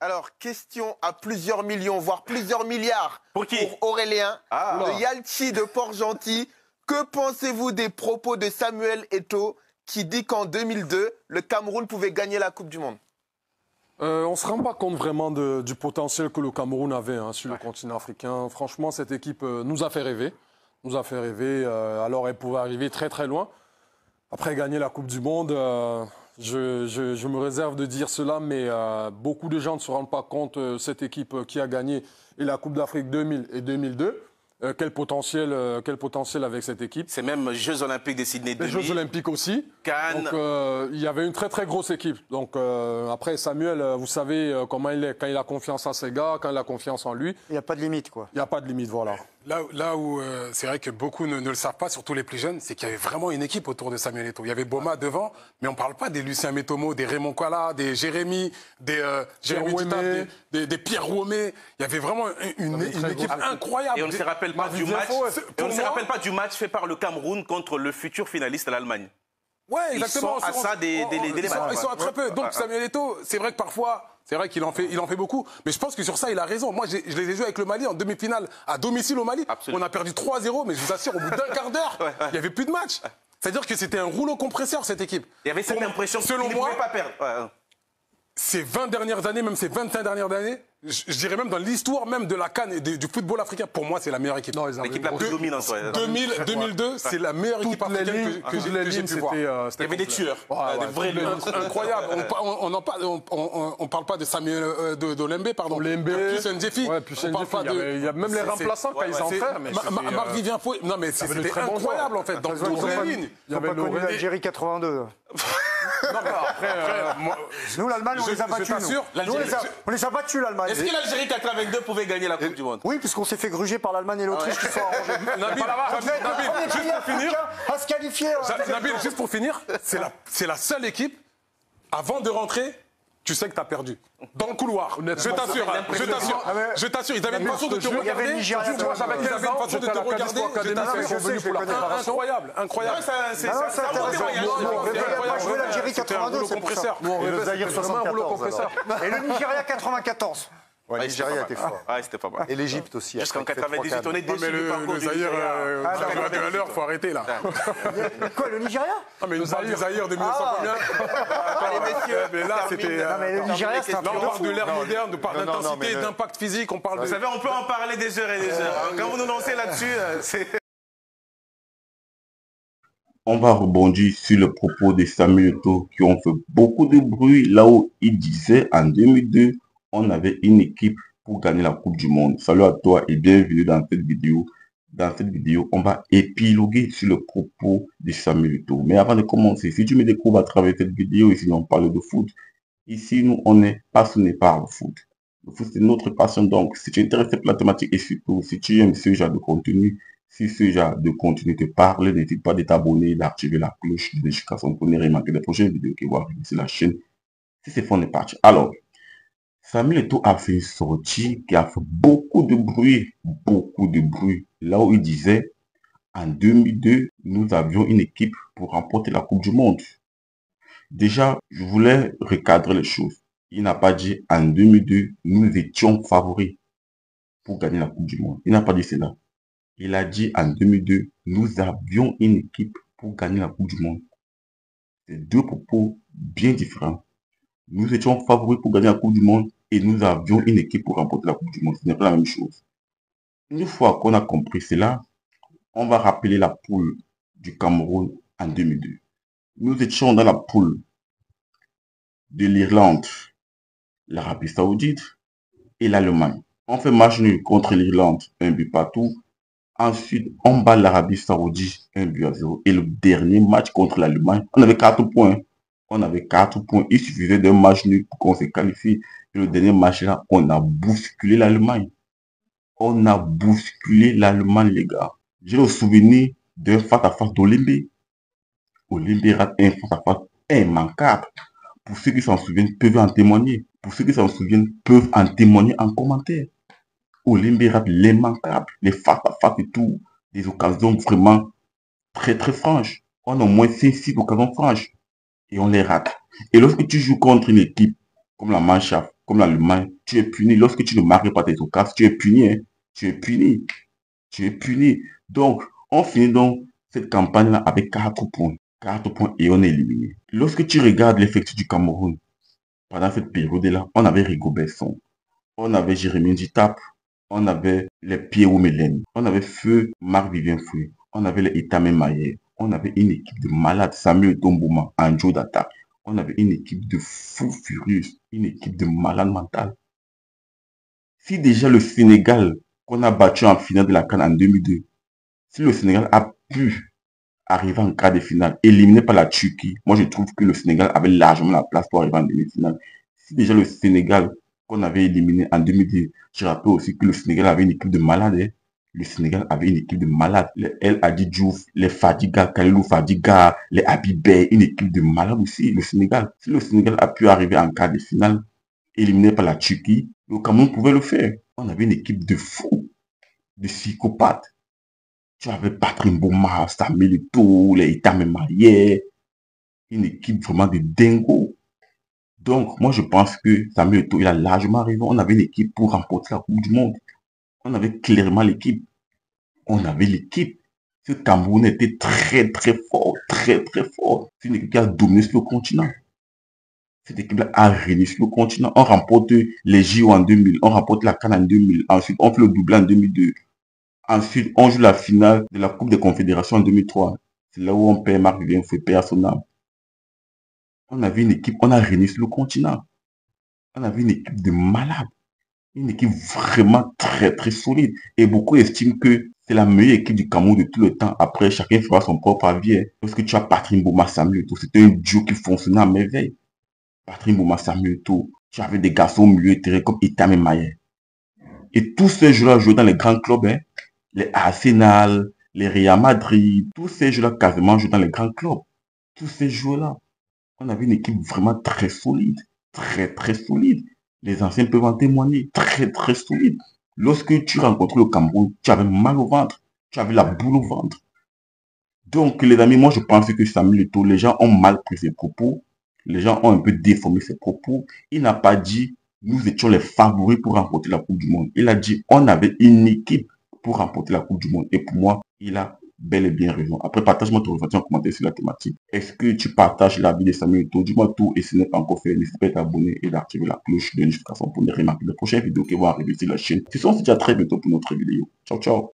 Alors, question à plusieurs millions, voire plusieurs milliards. Pour qui Pour Aurélien, Ah. de Yalchi de Port-Gentil. Que pensez-vous des propos de Samuel Eto'o qui dit qu'en 2002, le Cameroun pouvait gagner la Coupe du Monde? Euh, on ne se rend pas compte vraiment de- du potentiel que le Cameroun avait hein, sur le continent africain. Franchement, cette équipe euh, nous a fait rêver. Nous a fait rêver. euh, alors, elle pouvait arriver très très loin. Après gagner la Coupe du Monde, euh, je, je- je me réserve de dire cela, mais euh, beaucoup de gens ne se rendent pas compte, euh, cette équipe euh, qui a gagné et la Coupe d'Afrique 2000 et 2002, euh, quel, potentiel, euh, quel potentiel avec cette équipe. C'est même Jeux Olympiques de Sydney Les 2000. Jeux Olympiques aussi. Cannes. Donc, euh, il y avait une très très grosse équipe. Donc euh, après Samuel, vous savez comment il est quand il a confiance en ses gars, quand il a confiance en lui, Il n'y a pas de limite, quoi. il n'y a pas de limite, voilà. Là, là où euh, c'est vrai que beaucoup ne, ne le savent pas, surtout les plus jeunes, c'est qu'il y avait vraiment une équipe autour de Samuel Eto'o. Il y avait Boma devant, mais on ne parle pas des Lucien Métomo, des Raymond Koala, des Jérémy, des euh, Jérémy Pierre Tita, Ouémé. des, des- des Pierre Rouamet. Il y avait vraiment une, une- une équipe incroyable. Et on ne se rappelle pas du match. on ne se rappelle pas du match fait par le Cameroun contre le futur finaliste l'Allemagne. Ouais, Ils exactement. sont à On- ça des- des- des- ils, sont, ils sont à très peu. Donc Samuel Eto'o, c'est vrai que parfois, c'est vrai qu'il en fait, il en fait beaucoup. Mais je pense que sur ça, il a raison. Moi, je les ai joués avec le Mali en demi-finale à domicile au Mali. Absolument. On a perdu 3-0, mais je vous assure, au bout d'un quart d'heure, il n'y avait plus de match. C'est-à-dire que c'était un rouleau compresseur, cette équipe. Il y avait cette Pour- impression selon ne moi, pas perdre. Ouais. ces 20 dernières années, même ces 25 dernières années, je, je dirais même dans l'histoire même de la Cannes et de- du football africain, pour moi, c'est la meilleure équipe. L'équipe la plus dominante. ouais. 2000, 2002, c'est la meilleure équipe africaine lignes, que, que que j'ai pu voir. c'était, euh, Il c'était y avait des tueurs. Ouais, euh, ouais, des vrais lignes. Incroyable. On, on, on on, on- on parle pas de Samuel euh, de, d'Olembe, pardon. Olembe. De Hussein Jeffy. Ouais, puis Hussein On parle pas il y avait- il y a même les remplaçants quand c'est- ils mais Ma- c'était, Ma- euh, Marc Vivien Fouet. Non, mais de c'était incroyable en fait. Dans toutes les lignes. Ils n'ont avait pas connu Lorraine. l'Algérie 82. Non, mais après, euh, moi, Nous, l'Allemagne, on Je- les a je battus. t'assure, nous. Nous, on les a- on les a battus, l'Allemagne. Est-ce que l'Algérie 82 pouvait gagner la Coupe du Monde? Oui, puisqu'on s'est fait gruger par l'Allemagne et l'Autriche qui sont arrangés. Nabil, Ça devait être le Nabil, premier juste pour finir, africain à se qualifier. euh, Nabil, juste pour finir, c'est la, c'est la seule équipe, avant de rentrer, tu sais que tu as perdu. Dans le couloir. Je t'assure, hein, je t'assure. Ah, Je t'assure, ils avaient une façon de te Il y avait regarder. ils avaient une façon de te regarder. Incroyable, incroyable. C'est- c'est un 82, rouleau c'est ça. compresseur. Vraiment un rouleau 74. compresseur. Et le Nigeria 94. Ouais, Ouais, était pas mal. fort. Ouais, c'était pas mal. Et l'Égypte aussi. Jusqu'en après, qui fait 98, on est Non, déçus mais du le, parcours du Zaïre, Nigeria. euh, Ah, non, à l'heure, faut arrêter là. Quoi, le Nigeria Ah, mais nous parle du Zaïre de 1900 Ah. combien Allez, messieurs, Ouais, mais là, c'était. Non, mais le euh, Nigeria, c'est un Là, truc on de parle fou. de l'ère Non, moderne, on parle non, non, non, d'intensité, d'impact physique, on parle de. Vous savez, on peut en parler des heures et des heures. hein. Quand vous nous lancez là-dessus, euh, c'est. On va rebondir sur le propos de Samuel Eto'o qui ont fait beaucoup de bruit là où il disait en 2002, on avait une équipe pour gagner la Coupe du Monde. Salut à toi et bienvenue dans cette vidéo. Dans cette vidéo, on va épiloguer sur le propos de Samuel Eto'o. Mais avant de commencer, si tu me découvres à travers cette vidéo, ici on parle de foot. Ici, nous, on est passionné par le foot. Le foot, c'est notre passion. Donc, si tu es intéressé par la thématique et surtout, si tu aimes ce genre de contenu, si ce genre de contenu te parle, n'hésite pas de t'abonner d'activer la cloche de notification pour ne rien manquer des prochaines vidéos qui vont arriver sur la chaîne. Si c'est fun, on est parti. Alors, Samuel Eto'o a fait une sortie qui a fait beaucoup de bruit, beaucoup de bruit. Là où il disait, en 2002, nous avions une équipe pour remporter la Coupe du Monde. Déjà, je voulais recadrer les choses. Il n'a pas dit en 2002, nous étions favoris pour gagner la Coupe du Monde. Il n'a pas dit cela. Il a dit en 2002, nous avions une équipe pour gagner la Coupe du Monde. C'est deux propos bien différents. Nous étions favoris pour gagner la Coupe du Monde et nous avions une équipe pour remporter la Coupe du Monde. Ce n'est pas la même chose. Une fois qu'on a compris cela, on va rappeler la poule du Cameroun en 2002. Nous étions dans la poule de l'Irlande, l'Arabie Saoudite et l'Allemagne. On fait match nul contre l'Irlande, un but partout. Ensuite, on bat l'Arabie Saoudite, un but à zéro. Et le dernier match contre l'Allemagne, on avait 4 points. On avait 4 points. Il suffisait d'un match nul pour qu'on se qualifie. Et le dernier match là, on a bousculé l'Allemagne. On a bousculé l'Allemagne, les gars. J'ai le souvenir d'un face-à-face d'Olimbe. Olimbe rate un face-à-face immanquable. Pour ceux qui s'en souviennent, peuvent en témoigner. Pour ceux qui s'en souviennent, peuvent en témoigner en commentaire. Olimbe rate l'immanquable, les face-à-face et tout. Des occasions vraiment très très franches. On a au moins 5-6 occasions franches. Et on les rate. Et lorsque tu joues contre une équipe comme la Mannschaft, comme l'Allemagne, tu es puni. Lorsque tu ne marques pas tes occasions, tu es puni. hein. Tu es puni. Tu es puni. Donc, on finit donc cette campagne-là avec 4 points. 4 points et on est éliminé. Lorsque tu regardes l'effectif du Cameroun, pendant cette période-là, on avait Rigo Besson, on avait Jérémy Nditap, on avait les Pierrot Mélène, on avait Feu Marc Vivien Fouy, on avait les Itame Mayer, on avait une équipe de malades, Samuel Tombouma, Anjo d'attaque, on avait une équipe de fous furieux, une équipe de malades mentales. Si déjà le Sénégal, qu'on a battu en finale de la Cannes en 2002, si le Sénégal a pu arriver en quart de finale, éliminé par la Turquie, moi je trouve que le Sénégal avait largement la place pour arriver en demi-finale. Si déjà le Sénégal qu'on avait éliminé en 2010, je rappelle aussi que le Sénégal avait une équipe de malades. Le Sénégal avait une équipe de malades. Les El Adi Diouf, les Fadiga, Kalilou Fadiga, les Abibé, une équipe de malades aussi, le Sénégal. Si le Sénégal a pu arriver en quart de finale, éliminé par la Turquie, le Cameroun pouvait le faire. On avait une équipe de fous, de psychopathes. Tu avais Patrick Bouma, Samuel Eto'o, les Itame Maye, une équipe vraiment de dingo. Donc, moi, je pense que Samuel Eto'o, il a largement raison. On avait une équipe pour remporter la Coupe du Monde. On avait clairement l'équipe. On avait l'équipe. Ce Cameroun était très, très fort, très, très fort. C'est une équipe qui a dominé sur le continent. Cette équipe-là a régné sur le continent. On remporte les JO en 2000, on remporte la Cannes en 2000. Ensuite, on fait le doublé en 2002. Ensuite, on joue la finale de la Coupe des Confédérations en 2003. C'est là où on perd Marc Vivien fait perdre son âme. On avait une équipe, on a régné sur le continent. On avait une équipe de malades. Une équipe vraiment très très solide. Et beaucoup estiment que c'est la meilleure équipe du Cameroun de tout le temps. Après, chacun fera son propre avis. hein. Lorsque tu as Patrick Bouma Samuel, c'était un duo qui fonctionnait à merveille. Patrick Bouma Samuel, tu avais des garçons au milieu de terrain comme Itame Maye. Et tous ces joueurs jouaient dans les grands clubs. hein. Les Arsenal, les Real Madrid, tous ces joueurs-là quasiment jouaient dans les grands clubs. Tous ces joueurs-là. On avait une équipe vraiment très solide. Très très solide. Les anciens peuvent en témoigner. Très très solide. Lorsque tu rencontres le Cameroun, tu avais mal au ventre. Tu avais la boule au ventre. Donc, les amis, moi, je pense que Samuel Eto'o, les gens ont mal pris ses propos. Les gens ont un peu déformé ses propos. Il n'a pas dit, nous étions les favoris pour remporter la Coupe du Monde. Il a dit, on avait une équipe pour remporter la Coupe du Monde. Et pour moi, il a bel et bien raison. Après, partage-moi ton ressenti en commentaire sur la thématique. Est-ce que tu partages l'avis de Samuel Eto'o? Dis-moi tout et si ce n'est pas encore fait, n'hésite pas à t'abonner et d'activer la cloche de notification pour ne rien manquer des prochaines vidéos qui vont arriver sur la chaîne. Ce sont déjà très bientôt pour notre vidéo. Ciao, ciao